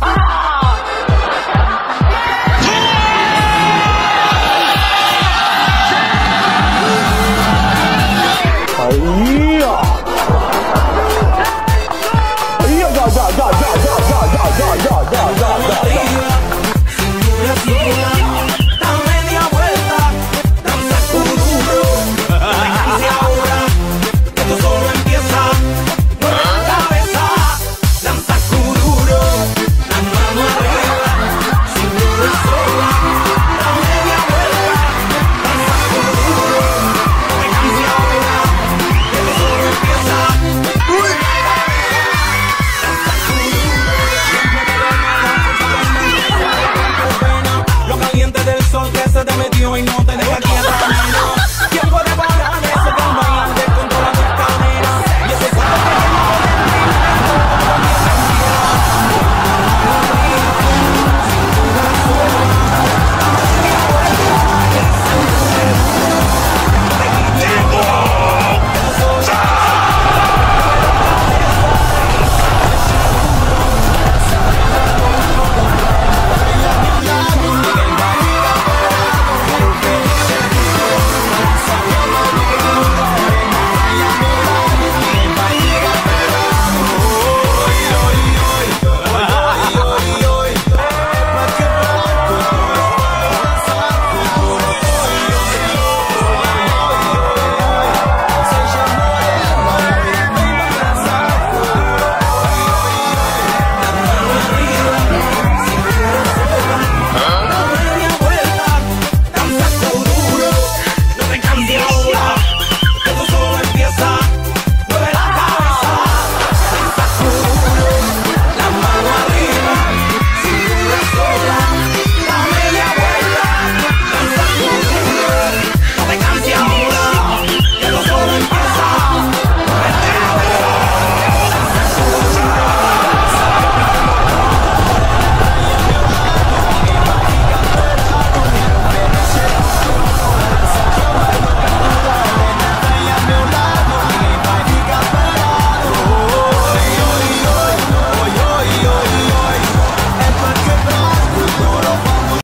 Ah! going on.